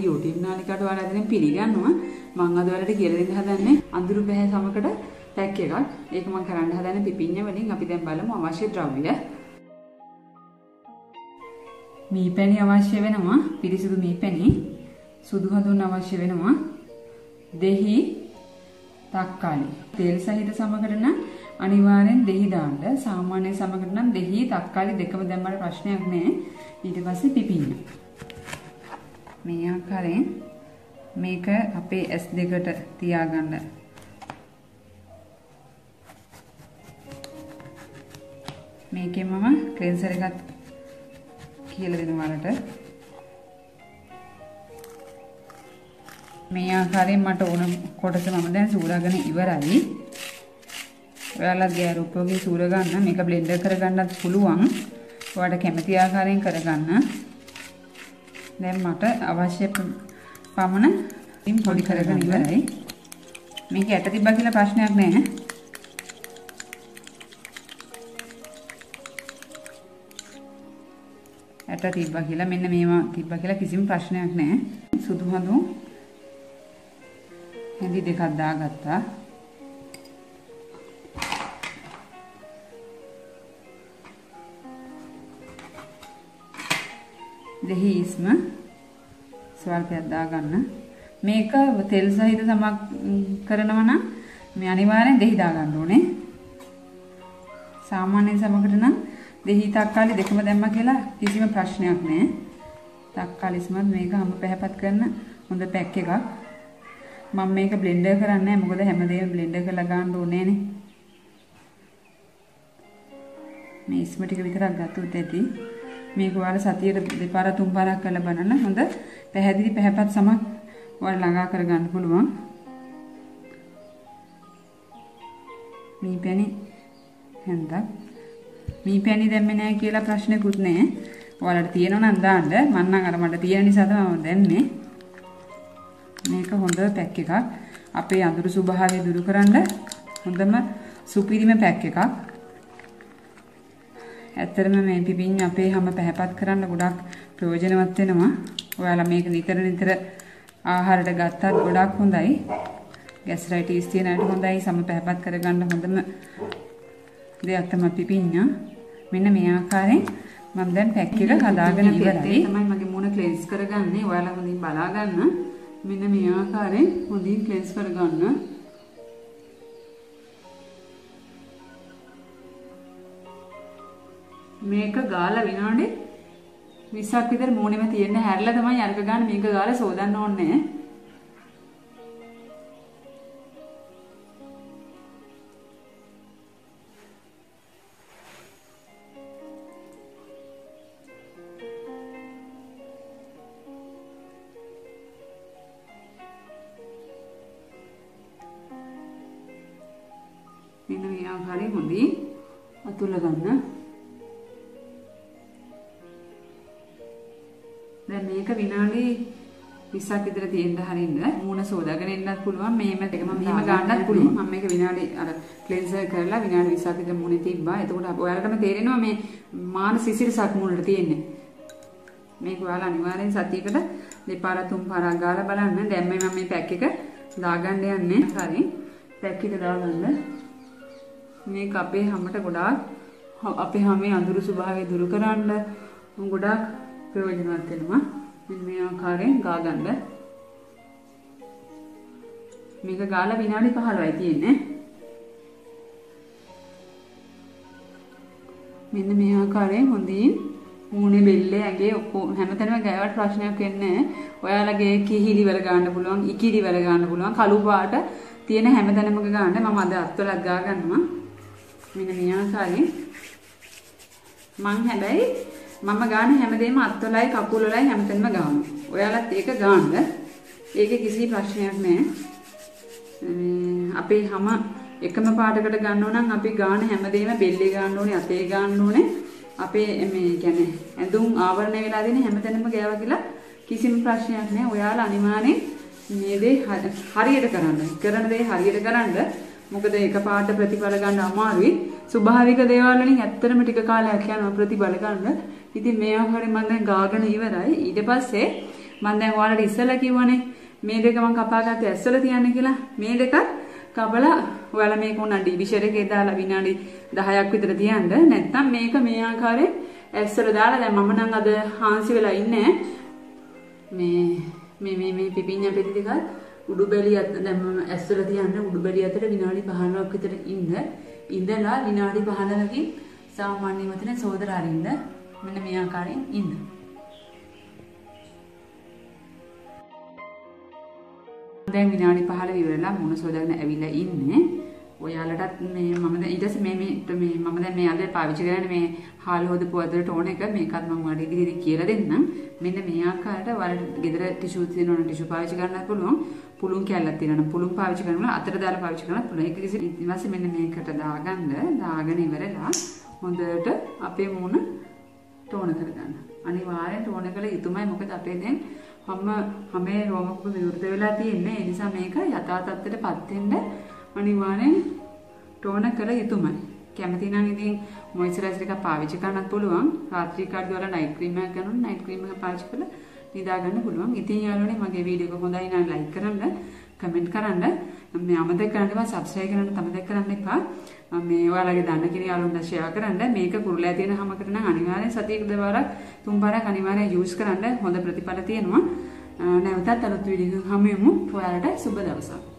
මගේ YouTube නාලිකාවට ඔයාලා දැන් පිළිගන්නවා. මම අද ඔයාලට කියලා දෙන්න හදන්නේ අඳුරු පැහැ සමකට පැක් එකක්. ඒක මම කරන්න හදන්නේ පිපිඤ්ඤ වලින්. අපි දැන් බලමු අවශ්‍ය ද්‍රව්‍ය. මීපැණි අවශ්‍ය වෙනවා. පිරිසිදු මීපැණි. සුදු හඳුන් අවශ්‍ය වෙනවා. දෙහි තක්කාලි. තෙල් සහිත සමකට නම් අනිවාර්යෙන් දෙහි දාන්න. සාමාන්‍ය සමකට නම් දෙහි තක්කාලි දෙකම දැම්මට ප්‍රශ්නයක් නැහැ. ඊට පස්සේ පිපින්න. මේ ආකාරයෙන් මේක අපේ S2කට තියාගන්න. මේකෙන් මම ක්ලෙන්සර් එකත් කියලා දෙනවා වලට. මේ ආකාරයෙන් මට ඕන කොටස මම දැන් සූරාගෙන ඉවරයි. ඔයාලා ගෑරුප්පෝගේ සූර ගන්න මේක බ්ලෙන්ඩර් කරගන්නත් පුළුවන්. ඔයාලට කැමති ආකාරයෙන් කරගන්න. දැන් මට අවශ්‍ය පමණ පොඩි කරගෙන ඉවරයි. මේක යට තිබ්බා කියලා ප්‍රශ්නයක් නැහැ. යට තිබ්බා කියලා මෙන්න මේවා තිබ්බා කියලා කිසිම ප්‍රශ්නයක් නැහැ. සුදු හඳුන් හැඳි දෙකක් දාගත්තා. දෙහි ඉස්ම ස්වල්පයක් දාගන්න. මේක තෙල් සහිත සමක් කරනවා නම් මේ අනිවාර්යෙන් දෙහි දාගන්න ඕනේ. සාමාන්‍ය සමකට නම් දෙහි තක්කාලි දෙකම දැම්මා කියලා කිසිම ප්‍රශ්නයක් නැහැ. තක්කාලි ස්මත් මේක හැම පැහැපත් කරන හොඳ පැක් එකක්. මම මේක බ්ලෙන්ඩර් කරන්නේ නැහැ මොකද හැමදේම බ්ලෙන්ඩර් කරලා ගන්න ඕනේ නේ. මේ ඉස්ම ටික විතරක් ගත්තොත් ඇති. මේක ඔයාලා සතියට දෙපාර තුන් පාරක් කරලා බලන්න හොඳ පැහැදිලි පැහැපත් සමක් ඔයාලා ළඟා කරගන්න පුළුවන්. මේ පැණි හන්දක් මේ පැණි දැම්මේ නැහැ කියලා ප්‍රශ්නකුත් නැහැ. ඔයාලට තියෙනවා නම් දාන්න. මම නම් අර මට තියෙන නිසා තමයි දැම්මේ. මේක හොඳ පැක් එකක්. අපේ අඳුරු ස්වභාවය දුරු කරන්න හොඳම සුපිරිම පැක් එකක්. ඇත්තටම මේ පිපිඤ්ඤ අපේ හැම පැහැපත් කරන්න ගොඩක් ප්‍රයෝජනවත් වෙනවා. ඔයාලා මේක නිතර නිතර ආහාරයට ගත්තත් ගොඩක් හොඳයි. ගැස්ට්‍රයිටිස් තියෙන අයට හොඳයි සම පැහැපත් කරගන්න හොඳම දෙයක් තමයි පිපිඤ්ඤ. මෙන්න මේ ආකාරයෙන් මම දැන් පැක් එක හදාගෙන ඉවරයි. තමයි මගේ මූණ ක්ලෙන්ස් කරගන්නේ. ඔයාලා හොඳින් බලා ගන්න. මෙන්න මේ ආකාරයෙන් හොඳින් ක්ලෙන්ස් කරගන්න. මේක ගාලා විනාඩි 20ක් විතර මූණෙම තියෙන්න හැරලා තමයි අරක ගන්න මේක ගාලා සෝදන්න ඕනේ. මෙන්න මේ ආකාරයෙන් හොඳින් අතුල ගන්න. දැන් මේක විනාඩි 20ක් විතර තියෙන්න හරින්න. මූණ සෝදාගෙන එන්නත් පුළුවන්. මේම එක මම මෙහෙම ගන්නත් පුළුවන්. මම මේක විනාඩි අර ක්ලෙන්සර් කරලා විනාඩි 20ක් විතර මූණේ තිබ්බා. එතකොට ඔයාලටම තේරෙනවා මේ මාන සිසිලසක් මූණට තියෙන්නේ. මේක ඔයාලා අනිවාර්යෙන් සතියකට දෙපාර තුන් පාරක් ගාලා බලන්න. දැන් මම මේ පැක් එක දාගන්න යන්නේ. හරි. පැක් එක දාගන්න. මේක අපේ හැමට ගොඩාක් අපේ හැමේ අඳුරු ස්වභාවය දුරු කරන්න ගොඩාක් ප්‍රයෝජනවත් වෙනවා. මෙන්න මේ ආකාරයෙන් ගා ගන්න. මේක ගාලා විනාඩි 15යි තියෙන්නේ. මෙන්න මේ ආකාරයෙන් හොඳින් මූණේ බෙල්ලේ ඇඟේ ඔක්කොම හැමතැනම ගෑවට ප්‍රශ්නයක් වෙන්නේ නැහැ. ඔයාලගේ කිහිලි වල ගන්න පුළුවන්, ඉකිලි වල ගන්න පුළුවන්, කළු පාට තියෙන හැමතැනම ගන්න. මම අද අත්වලක් ගා ගන්නවා. මෙන්න මේ ආකාරයෙන් මං හැබැයි මම ගාන හැමදේම අත්වලයි කකුල් වලයි හැමතැනම ගානවා. ඔයාලත් ඒක ගාන්න. ඒකේ කිසි ප්‍රශ්නයක් නැහැ. අපේ හැම එකම පාටකට ගන්නව නම් අපි ගාන හැමදේම බෙල්ලේ ගන්න ඕනේ, අතේ ගන්න ඕනේ. අපේ මේ කියන්නේ ඇඳුම් ආවරණය වෙලා දෙන හැමතැනම ගෑවා කියලා කිසිම ප්‍රශ්නයක් නැහැ. ඔයාලා අනිවාර්යෙන් මේ දේ හරියට කරන්න. කරන දේ හරියට කරන්න. මොකද එකපාරට ප්‍රතිඵල ගන්න අමාරුයි. ස්වභාවික දේවල් වලින් ඇත්තටම ටික කාලයක් යනවා ප්‍රතිඵල ගන්න. ඉතින් මේ ආකාරයෙන් මම දැන් ගාගෙන ඉවරයි. ඊට පස්සේ මම දැන් ඔයාලට ඉස්සෙල්ලා කිව්වනේ මේ දෙක මම කපාගත්ත ඇස්වල තියන්න කියලා. මේ දෙකත් කපලා ඔයාලා මේක උනා ඩිවිෂන් එකේ දාලා විනාඩි 10ක් විතර තියන්න. නැත්නම් මේක මේ ආකාරයෙන් ඇස්වල දාලා දැන් මම නම් අද හාන්සි වෙලා ඉන්නේ මේ මේ මේ මේ පිපිඤ්ඤා පෙති දෙකත් උඩු බැලිය අත දැන් මම ඇස්වල තියන්න උඩු බැලිය අතර විනාඩි 15ක් විතර ඉන්න. ඉඳලා විනාඩි 15කින් සාමාන්‍ය වතන සෝදර අරින්න මෙන්න මේ ආකාරයෙන් ඉන්න. දැන් විනාඩි 15 ඉවරලා මුණ සෝදාගෙන ඇවිල්ලා ඉන්නේ. ඔයාලටත් මේ මම දැන් ඊට පස්සේ මේ මේ මේ මම දැන් මේ අද පාවිච්චි කරන්නේ මේ හාල් හොදපු අදට ඕන එක මේකත් මම වඩ ඉදිරියට කියලා දෙන්නම්. මෙන්න මේ ආකාරයට වල ගෙදර ටිෂු තියෙනවනම් ටිෂු පාවිච්චි කරන්නත් පුළුවන්. පුළුන් කැල්ලක් තියෙනවනම් පුළුන් පාවිච්චි කරනවා අතට දාලා පාවිච්චි කරන්නත් පුළුවන්. ඒක කිසි ඊට පස්සේ මෙන්න මේකට දාගන්න දාගෙන ඉවරලා හොඳට අපේ මූණ ටෝන කරගන්න. අනිවාර්යෙන් ටෝන කළ යුතුමයි මොකද අපේ දැන් හැම හැමේ රෝමකුප විවෘත වෙලා තියෙන්නේ. ඒ නිසා මේක යථා තත්ත්වයටපත් වෙන්න අනිවාර්යෙන් ටෝන කළ යුතුමයි. කැමති නම් ඉතින් මොයිස්චරයිසර් එකක් පාවිච්චි කරන්නත් පුළුවන්. රාත්‍රී කාඩ් වල නයිට් ක්‍රීම් එකක් ගන්නොත් නයිට් ක්‍රීම් එක පාවිච්චි කරලා නිදා ගන්න පුළුවන්. ඉතින් යාළුවනේ මගේ වීඩියෝ එක හොඳයි නම් ලයික් කරන්න, කමෙන්ට් කරන්න, මේ අමතක කරන්න එපා, සබ්ස්ක්‍රයිබ් කරන්න තමතක කරන්න එපා. මේ ඔයාලගේ දන්න කෙනෙක් යාළුවන්ට ෂෙයා කරන්න. මේක කුරුල්ලා තියෙන හැමකට නම් අනිවාර්යෙන් සතියක දෙවරක් තුන් පාරක් අනිවාර්යෙන් යූස් කරන්න. හොඳ ප්‍රතිඵල තියෙනවා. නැවතත් අලුත් වීඩියෝ එකකින් හමු වෙමු. ඔයාලට සුබ දවසක්.